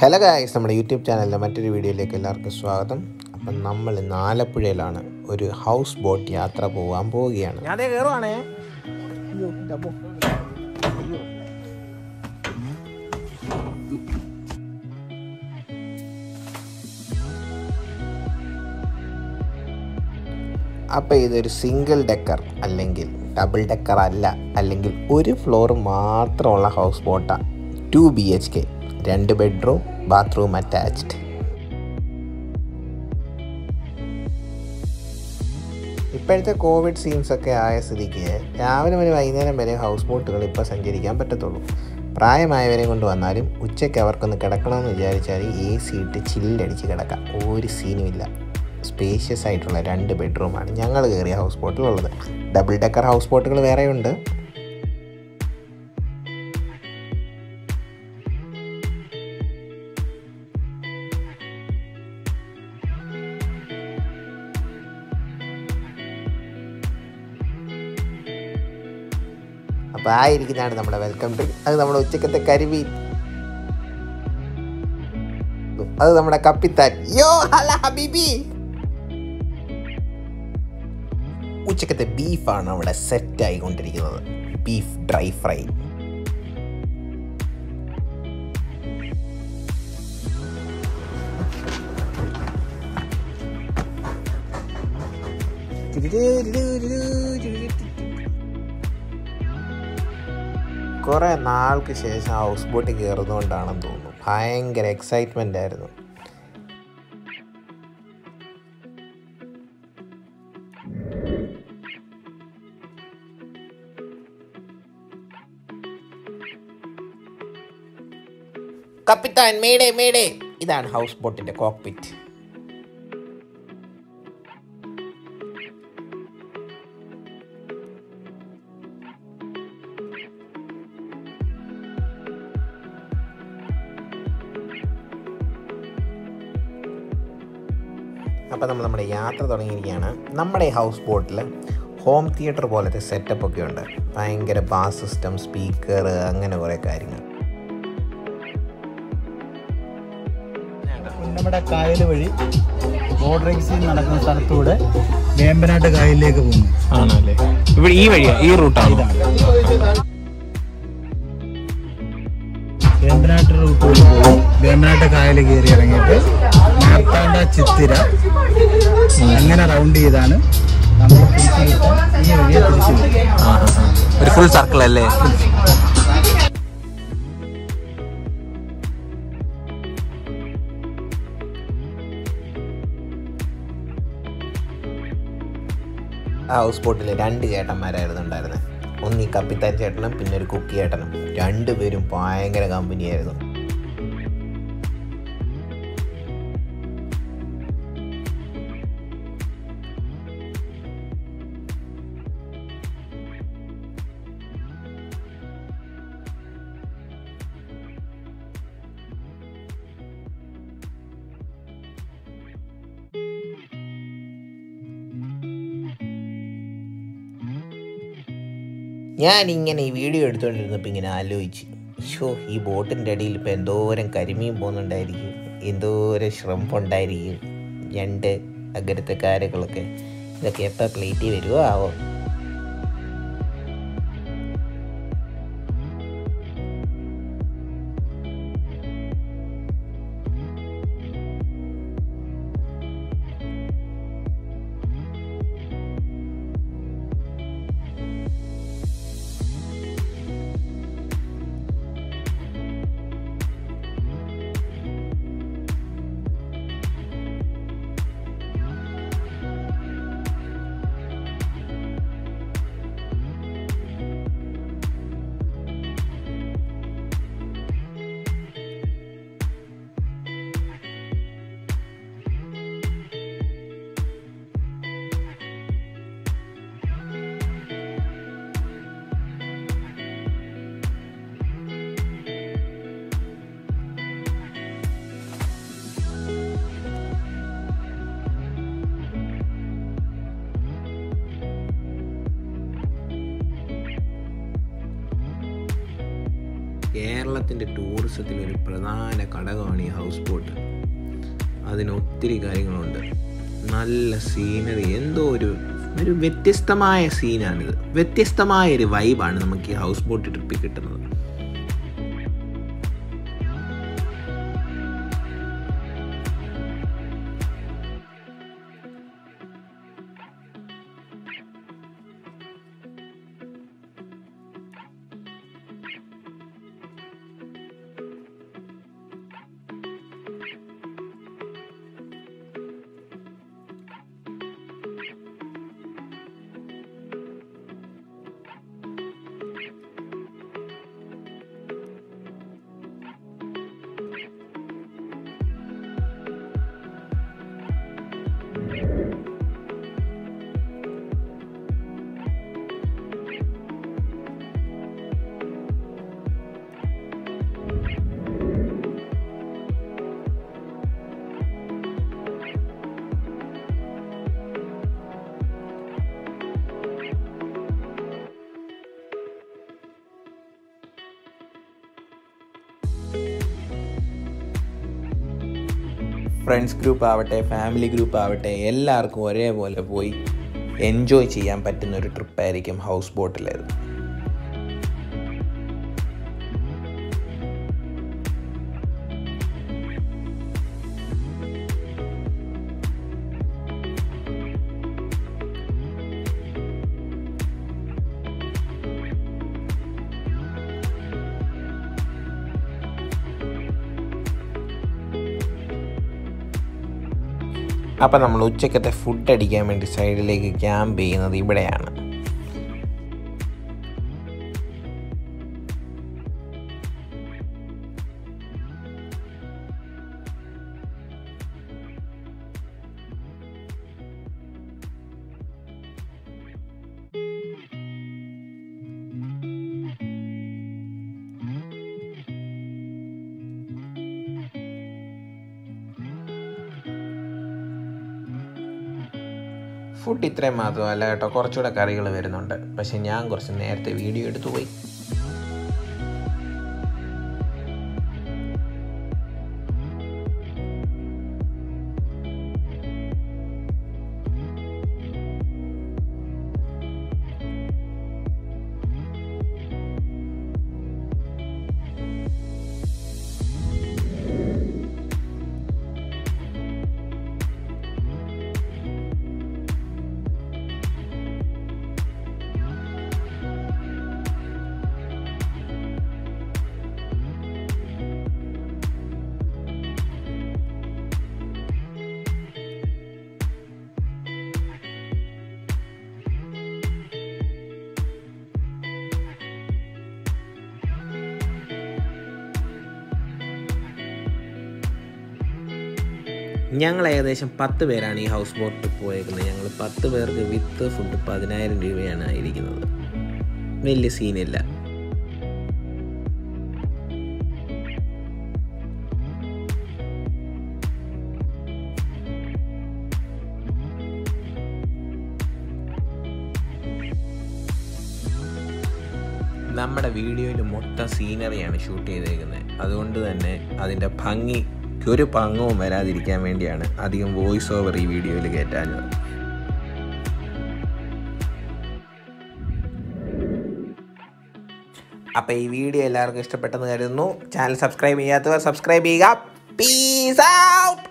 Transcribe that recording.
Hello guys നമ്മുടെ YouTube ചാനലിലെ മറ്റൊരു വീഡിയോയിലേക്ക് എല്ലാവർക്കും സ്വാഗതം. അപ്പം നമ്മൾ ഇന്ന് ആലപ്പുഴയിലാണ് ഒരു ഹൗസ് ബോട്ട് യാത്ര പോകാൻ പോവുകയാണ്. ഞാൻ അതേ കയറുവാണേ അപ്പോൾ ഇതൊരു സിംഗിൾ ഡെക്കർ അല്ലെങ്കിൽ ഡബിൾ ഡെക്കർ അല്ല അല്ലെങ്കിൽ ഒരു ഫ്ലോർ മാത്രമുള്ള ഹൗസ് ബോട്ടാണ് ടു ബി എച്ച് കെ രണ്ട് ബെഡ്റൂം ബാത്റൂം അറ്റാച്ച്ഡ്. ഇപ്പോഴത്തെ കോവിഡ് സീൻസ് ഒക്കെ ആയ സ്ഥിതിക്ക് രാവിലെ മുതൽ വൈകുന്നേരം വരെ ഹൗസ് ബോട്ടുകൾ ഇപ്പോൾ സഞ്ചരിക്കാൻ പറ്റത്തുള്ളൂ. പ്രായമായവരെ കൊണ്ട് വന്നാലും ഉച്ചയ്ക്ക് അവർക്കൊന്ന് കിടക്കണമെന്ന് വിചാരിച്ചാൽ എ സി ഇട്ട് ചില്ലടിച്ച് കിടക്കാം. ഒരു സീനും ഇല്ല. സ്പേഷ്യസ് ആയിട്ടുള്ള രണ്ട് ബെഡ്റൂമാണ് ഞങ്ങൾ കയറിയ ഹൗസ് ബോട്ടിലുള്ളത്. ഡബിൾ ഡെക്കർ ഹൗസ് ബോട്ടുകൾ വേറെയുണ്ട്. അപ്പോൾ ആ ഇരിക്കുന്നതാണ് നമ്മുടെ വെൽക്കം ഡ്രിങ്ക് അത് നമ്മുടെ ഉച്ചക്കത്തെ കരിമീൻ. അത് നമ്മുടെ കപ്പിത്താൻ. യോ ഹല ഹബീബി. ഉച്ചക്കത്തെ ബീഫാണ് അവിടെ സെറ്റ് ആയിക്കൊണ്ടിരിക്കുന്നത്. ബീഫ് ഡ്രൈ ഫ്രൈ കുറെ നാൾക്ക് ശേഷം ഹൗസ് ബോട്ടിൽ കയറുന്നതുകൊണ്ടാണെന്ന് തോന്നുന്നു. ഭയങ്കര എക്സൈറ്റ്മെന്റ് ആയിരുന്നു. കപ്പിത്താൻ മേഡേ മേഡേ ഇതാണ് ഹൗസ് ബോട്ടിന്റെ കോക്പിറ്റ് അപ്പോൾ നമ്മൾ നമ്മുടെ യാത്ര തുടങ്ങിയിരിക്കുകയാണ്. നമ്മുടെ ഹൗസ് ബോട്ടിൽ ഹോം തിയേറ്റർ പോലത്തെ സെറ്റപ്പ് ഒക്കെ ഉണ്ട്. ഭയങ്കര ബാസ് സിസ്റ്റം സ്പീക്കർ അങ്ങനെ കുറേ കാര്യങ്ങൾ. നമ്മുടെ കായൽ വഴി ബോർഡർ റേസിൽ നടക്കുന്ന സ്ഥലത്തൂടെ വേമ്പനാട്ട് കായലിലേക്ക് പോകുന്നു. ആണല്ലേ? ഇവിടെ ഈ വഴിയാണ് ഈ റൂട്ടാണോ വേമ്പനാട്ട് റൂട്ട് പോയി. വേമ്പനാട്ട് കായൽ കയറി ഇറങ്ങിയിട്ട് മാർത്താണ്ട ചിത്തിര. അങ്ങനെ റൗണ്ട് ചെയ്താണ്. നമ്മൾ ഈ. ഒരു ഫുൾ സർക്കിൾ അല്ലേ? ഹൗസ് ബോട്ടിൽ രണ്ട് ചേട്ടന്മാരായിരുന്നു ഉണ്ടായിരുന്നത് ഒന്ന് ഈ കപ്പിത്താൻ ചേട്ടനും പിന്നെ ഒരു കുക്കി ചേട്ടനും രണ്ടുപേരും ഭയങ്കര കമ്പനിയായിരുന്നു ഞാൻ ഇങ്ങനെ ഈ വീഡിയോ എടുത്തുകൊണ്ടിരുന്നപ്പോൾ ഇങ്ങനെ ആലോചിച്ച്. ഷോ ഈ ബോട്ടിന്റെ അടിയിൽ ഇപ്പോൾ എന്തോരം കരിമീൻ പോകുന്നുണ്ടായിരിക്കും. എന്തോരം ശ്രമം ഉണ്ടായിരിക്കും. രണ്ട് അഗ്രത്തക്കാരകളൊക്കെ ഇതൊക്കെ എപ്പോൾ പ്ലേറ്റിൽ വരുമോ ആവോ? കേരളത്തിന്റെ ടൂറിസത്തിലൊരു പ്രധാന ഘടകമാണ് ഈ ഹൗസ് ബോട്ട് അതിന് ഒത്തിരി കാര്യങ്ങളുണ്ട്. നല്ല സീനറി എന്തോ ഒരു ഒരു വ്യത്യസ്തമായ സീനാണിത് വ്യത്യസ്തമായ ഒരു വൈബാണ് നമുക്ക് ഈ ഹൗസ് ബോട്ട് ട്രിപ്പിൽ കിട്ടുന്നത്. ഫ്രണ്ട്സ് ഗ്രൂപ്പ് ആവട്ടെ ഫാമിലി ഗ്രൂപ്പ് ആവട്ടെ എല്ലാവർക്കും ഒരേപോലെ പോയി എൻജോയ് ചെയ്യാൻ പറ്റുന്ന ഒരു ട്രിപ്പായിരിക്കും ഹൗസ് ബോട്ടിലേത്. അപ്പം നമ്മൾ ഉച്ചക്കത്തെ ഫുഡ് അടിക്കാൻ വേണ്ടി സൈഡിലേക്ക് ക്യാമ്പ് ചെയ്യുന്നത് ഇവിടെയാണ്. ഫുഡ് ഇത്രയും മാത്രമല്ല കേട്ടോ. കുറച്ചുകൂടെ കറികൾ വരുന്നുണ്ട്. പക്ഷെ ഞാൻ കുറച്ച് നേരത്തെ വീഡിയോ എടുത്തു പോയി. ഞങ്ങൾ ഏകദേശം പത്ത് പേരാണ് ഈ ഹൗസ് ബോട്ട് പോയേക്കുന്നത്. ഞങ്ങൾ പത്ത് പേർക്ക് വിത്ത് ഫുഡ് പതിനായിരം രൂപയാണ് ആയിരിക്കുന്നത്. വലിയ സീനില്ല നമ്മുടെ വീഡിയോയിൽ മൊത്തം സീനറിയാണ് ഷൂട്ട് ചെയ്തേക്കുന്നത്. അതുകൊണ്ട് തന്നെ അതിന്റെ ഭംഗി ഒരു പങ്ങവും വരാതിരിക്കാൻ വേണ്ടിയാണ് അധികം വോയിസ് ഓവർ ഈ വീഡിയോയിൽ കയറ്റാഞ്ഞത് അപ്പോൾ ഈ വീഡിയോ എല്ലാവർക്കും ഇഷ്ടപ്പെട്ടെന്ന് കരുതുന്നു. ചാനൽ സബ്സ്ക്രൈബ് ചെയ്യാത്തവർ സബ്സ്ക്രൈബ് ചെയ്യുക. Peace out